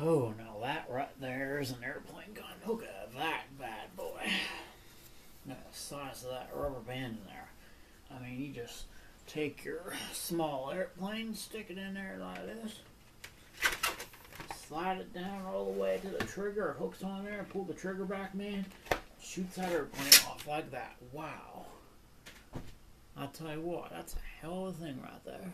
Oh, now that right there is an airplane gun. Look at that bad boy. Look at the size of that rubber band in there. I mean, you just take your small airplane, stick it in there like this, slide it down all the way to the trigger. It hooks on there, pull the trigger back, man. Shoots that airplane off like that. Wow. I tell you what, that's a hell of a thing right there.